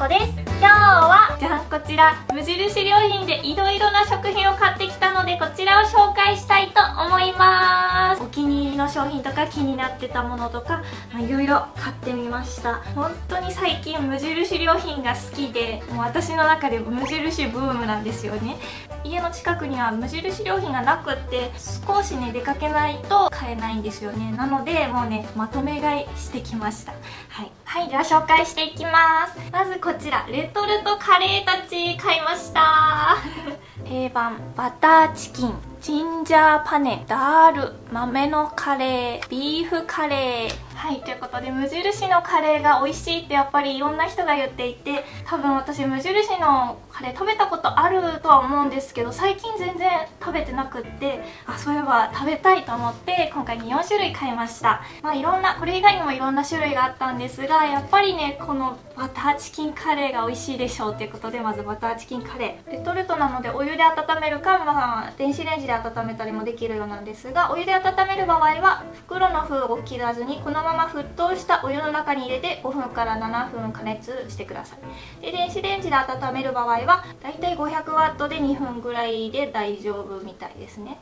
こです。今日はじゃんこちら無印良品でいろいろな食品を買ってきたのでこちらを紹介したいと思います。お気に入りの商品とか気になってたものとかいろいろ買ってみました。本当に最近無印良品が好きでもう私の中で無印ブームなんですよね。家の近くには無印良品がなくって少しね出かけないと買えないんですよね。なのでもうねまとめ買いしてきました。はい、はい、では紹介していきます。まずこちらレトルトカレーたち買いました。定番バターチキンジンジャーパネダール豆のカレービーフカレー。はいということで無印のカレーが美味しいってやっぱりいろんな人が言っていて多分私無印のカレー食べたことあるとは思うんですけど最近全然食べてなくってあそういえば食べたいと思って今回に4種類買いました。まあいろんなこれ以外にもいろんな種類があったんですがやっぱりねこのバターチキンカレーが美味しいでしょうっていうことでまずバターチキンカレー。レトルトなのでお湯で温めるかまあ電子レンジで温めたりもできるようなんですがお湯で温める場合は袋の封を切らずにこのまままま沸騰したお湯の中に入れて5分から7分加熱してください。で電子レンジで温める場合はだいたい500ワットで2分ぐらいで大丈夫みたいですね。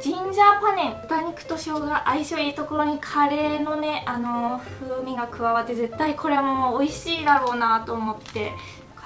ジンジャーパネン豚肉と生姜相性いいところにカレーのねあの風味が加わって絶対これも美味しいだろうなと思って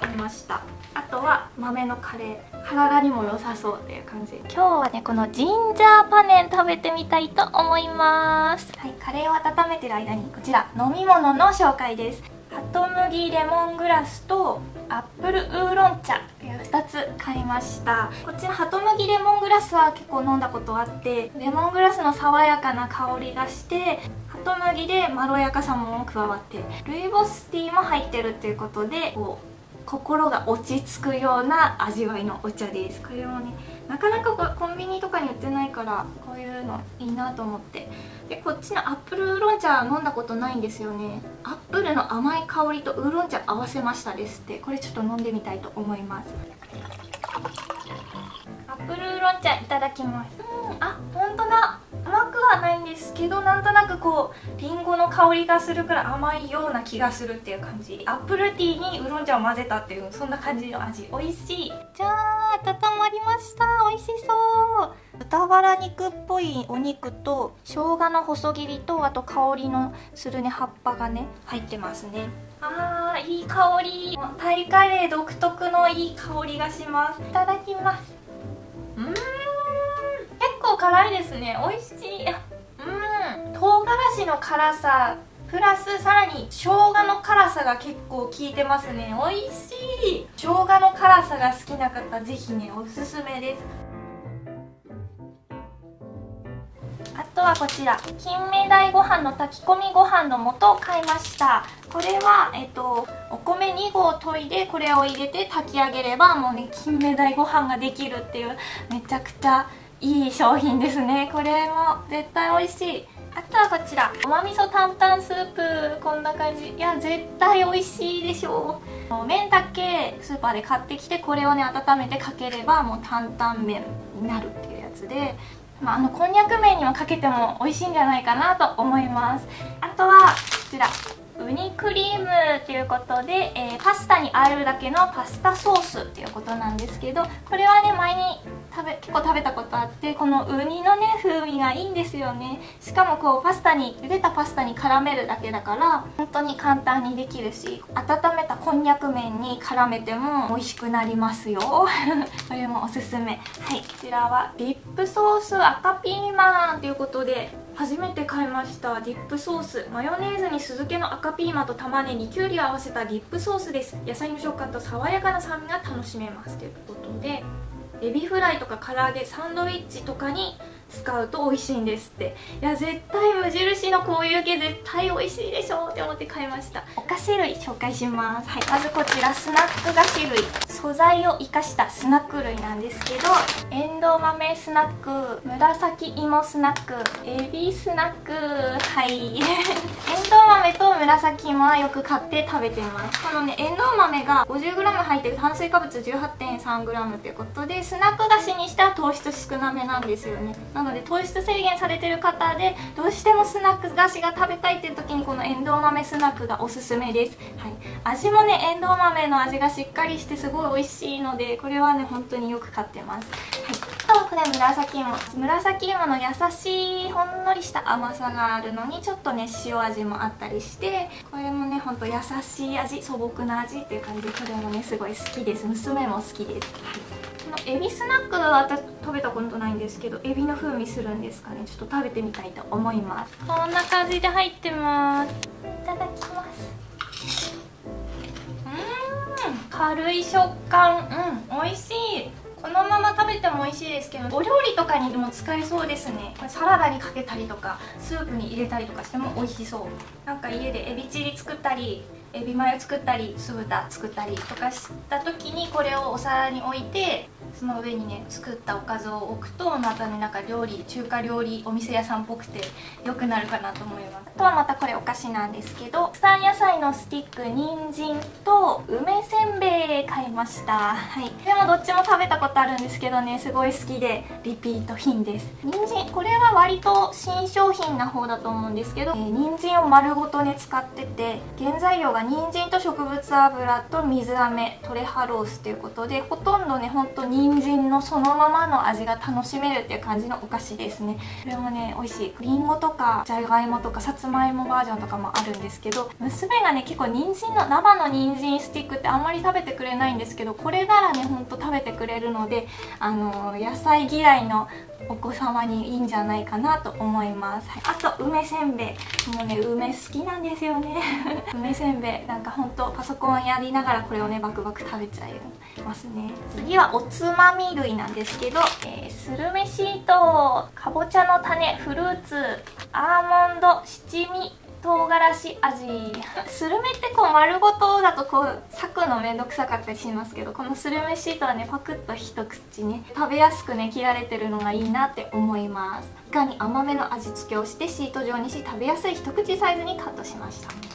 買いました。あとは豆のカレー。体にも良さそうっていう感じ。今日はねこのジンジャーパネン食べてみたいと思います。はいカレーを温めてる間にこちら飲み物の紹介です。ハトムギレモングラスとアップルウーロン茶っていう2つ買いました。こっちのハトムギレモングラスは結構飲んだことあってレモングラスの爽やかな香りがしてハトムギでまろやかさも加わってルイボスティーも入ってるっていうことでこう心が落ち着くような味わいのお茶です。これもねなかなかコンビニとかに売ってないからこういうのいいなと思って。でこっちのアップルウーロン茶飲んだことないんですよね。アップルの甘い香りとウーロン茶合わせましたですって。これちょっと飲んでみたいと思います。アップルウーロン茶いただきます。うんあですけどなんとなくこうりんごの香りがするくらい甘いような気がするっていう感じ。アップルティーにウーロン茶を混ぜたっていうそんな感じの味。美味しい。じゃあ温まりました。美味しそう。豚バラ肉っぽいお肉と生姜の細切りとあと香りのするね葉っぱがね入ってますね。あーいい香り。タイカレー独特のいい香りがします。いただきます。うん構辛いですね。美味しい。うん唐辛子の辛さプラスさらに生姜の辛さが結構効いてますね。美味しい。生姜の辛さが好きな方ぜひねおすすめです。あとはこちら。金目鯛ご飯の炊き込みご飯の素を買いました。これは、えっと、お米2合研いでこれを入れて炊き上げればもうね金目鯛ご飯ができるっていうめちゃくちゃいい商品ですね。これも絶対美味しい。あとはこちらごま味噌担々スープ。こんな感じ。いや絶対美味しいでしょう。麺だけスーパーで買ってきてこれをね温めてかければもう担々麺になるっていうやつで。まあ、あのこんにゃく麺にもかけても美味しいんじゃないかなと思います。あとはこちらウニクリームということで、えー、パスタにあるだけのパスタソースっていうことなんですけどこれはね前に食べ結構食べたことあってこのウニのね風味がいいんですよね。しかもこうパスタに茹でたパスタに絡めるだけだから本当に簡単にできるし温めたこんにゃく麺に絡めても美味しくなりますよ。これもおすすめ。はいこちらはディップソース赤ピーマンということで初めて買いました。ディップソースマヨネーズに酢漬けの赤ピーマンと玉ねぎきゅうりを合わせたディップソースです。野菜の食感と爽やかな酸味が楽しめます。ということでエビフライとか唐揚げサンドイッチとかに使うと美味しいんですって。いや絶対無印のこういう系絶対美味しいでしょって思って買いました。お菓子類紹介します。はい。まずこちらスナック菓子類。素材を生かしたスナック類なんですけどエンドウ豆スナック紫芋スナックエビスナック。はい。エンドウ豆と紫芋はよく買って食べてます。このねエンドウ豆が 50g 入ってる炭水化物 18.3g っていうことでスナック菓子にしては糖質少なめなんですよねなので糖質制限されてる方でどうしてもスナック菓子が食べたいっていう時にこのエンドウ豆スナックがおすすめです、はい、味もねエンドウ豆の味がしっかりしてすごい美味しいのでこれはね本当によく買ってます、はい、あとはこれ紫芋。紫芋の優しいほんのりした甘さがあるのにちょっとね塩味もあったりしてこれもねほんと優しい味素朴な味っていう感じでこれもねすごい好きです。娘も好きです、このエビスナックは私食べたことないんですけどエビの風味するんですかね。ちょっと食べてみたいと思います。こんな感じで入ってます。いただきます。うん。軽い食感。うん。美味しい。このまま食べても美味しいですけどお料理とかにも使えそうですね。これサラダにかけたりとかスープに入れたりとかしても美味しそう。なんか家でエビチリ作ったりエビマヨ作ったり酢豚作ったりとかした時にこれをお皿に置いてその上にね作ったおかずを置くとまたねなんか料理中華料理お店屋さんっぽくて良くなるかなと思います。あとはまたこれお菓子なんですけどスタン野菜のスティック人参と梅せんべい買いました。はい。でもどっちも食べたことあるんですけどねすごい好きでリピート品です。人参これは割と新商品な方だと思うんですけど、えー、人参を丸ごとね使ってて原材料が人参と植物油と水飴トレハロースということでほとんどねほんと人参のそのままの味が楽しめるっていう感じのお菓子ですね。これもね美味しいりんごとかじゃがいもとかさつまいもバージョンとかもあるんですけど娘がね結構人参の生の人参スティックってあんまり食べてくれないんですけどこれならねほんと食べてくれるのであの野菜嫌いのお子様にいいんじゃないかなと思います、はい、あと梅せんべい。もうね梅好きなんですよね。梅せんべいなんかほんとパソコンやりながらこれをねバクバク食べちゃいますね。次はおつまみ類なんですけど、えー、スルメシートかぼちゃの種フルーツアーモンド七味。唐辛子味。スルメってこう丸ごとだとこう裂くのめんどくさかったりしますけどこのスルメシートはねパクッと一口ね食べやすくね切られてるのがいいなって思います。いかに甘めの味付けをしてシート状にし食べやすい一口サイズにカットしました。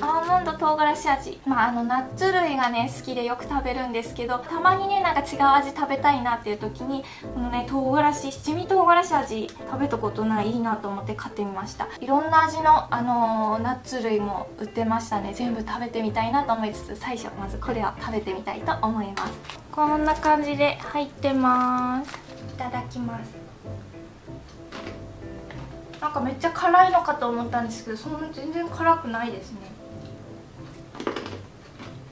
アーモンド唐辛子味。まああのナッツ類がね好きでよく食べるんですけどたまにねなんか違う味食べたいなっていう時にこのね唐辛子七味唐辛子味食べたことないいいなと思って買ってみました。いろんな味のあのー、ナッツ類も売ってましたね。全部食べてみたいなと思いつつ最初まずこれを食べてみたいと思います。こんな感じで入ってます。いただきます。なんかめっちゃ辛いのかと思ったんですけどそんな全然辛くないですね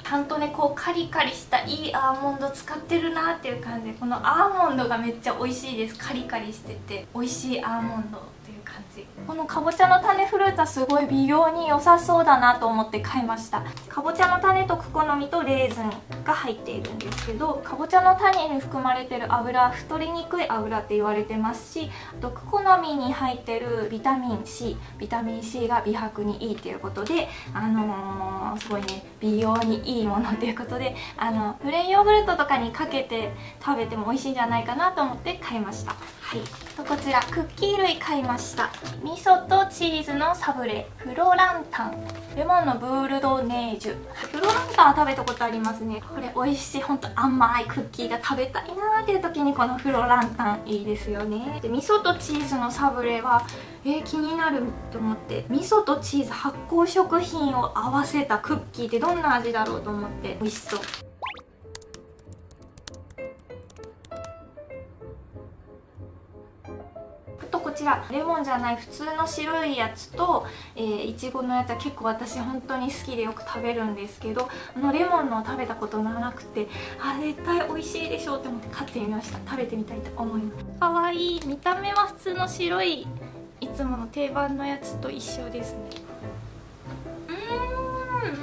ちゃんとねこうカリカリしたいいアーモンド使ってるなっていう感じでこのアーモンドがめっちゃ美味しいです。カリカリしてて美味しいアーモンドという感じ。このかぼちゃの種フルーツはすごい美容に良さそうだなと思って買いました。かぼちゃの種とクコの実とレーズンが入っているんですけどかぼちゃの種に含まれてる油は太りにくい油って言われてますしあとクコの実に入ってるビタミン C ビタミン C が美白にいいということであのー、すごいね美容にいいものということで あのプレーンヨーグルトとかにかけて食べても美味しいんじゃないかなと思って買いました。はい。とこちらクッキー類買いました。味噌とチーズのサブレフロランタン。レモンのブールドネージュ。フロランタン食べたことありますね。これ美味しいほんと甘いクッキーが食べたいなーっていう時にこのフロランタンいいですよね。で味噌とチーズのサブレはえー、気になると思って。味噌とチーズ発酵食品を合わせたクッキーってどんな味だろうと思って。美味しそう。ちらレモンじゃない普通の白いやつといちごのやつは結構私本当に好きでよく食べるんですけどあのレモンの食べたことなくてあ絶対美味しいでしょうって思って買ってみました。食べてみたいと思います。かわいい。見た目は普通の白いいつもの定番のやつと一緒ですね。うーんう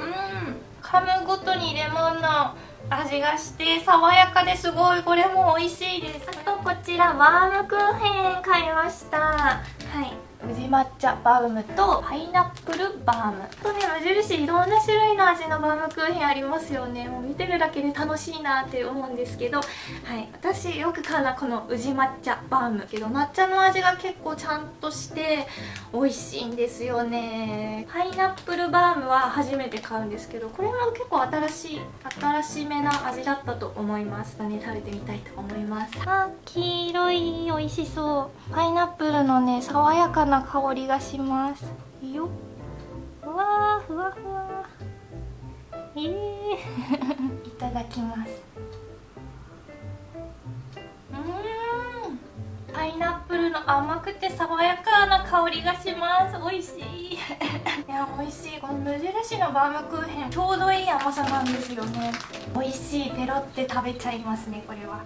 ん。噛むごとにレモンの味がして爽やかですごいこれも美味しいです。あとこちらバームクーヘン買いました。はい。宇治抹茶バウムとパイナップルバーム。とね無印いろんな種類の味のバームクーヘンありますよね。もう見てるだけで楽しいなって思うんですけど。はい。私よく買うのはこの宇治抹茶バーム。けど抹茶の味が結構ちゃんとして美味しいんですよね。パイナップルバームは初めて買うんですけどこれも結構新しい新しめな味だったと思いますね。食べてみたいと思います。あ黄色い美味しそう。パイナップルのね爽やかな香りがします。ようわーふわふわ。えー。いただきます。うん。パイナップルの甘くて爽やかな香りがします。美味しい。いや美味しい。この無印のバームクーヘンちょうどいい甘さなんですよね。美味しいペロって食べちゃいますねこれは。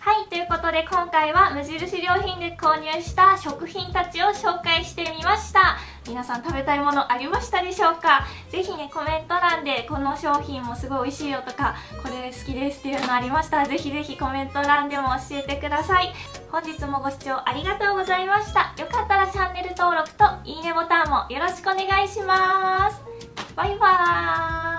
はいということで今回は無印良品で購入した食品たちを紹介してみました皆さん食べたいものありましたでしょうか？ぜひねコメント欄でこの商品もすごい美味しいよとかこれ好きですっていうのありましたらぜひぜひコメント欄でも教えてください。本日もご視聴ありがとうございました。よかったらチャンネル登録といいねボタンもよろしくお願いします。バイバーイ。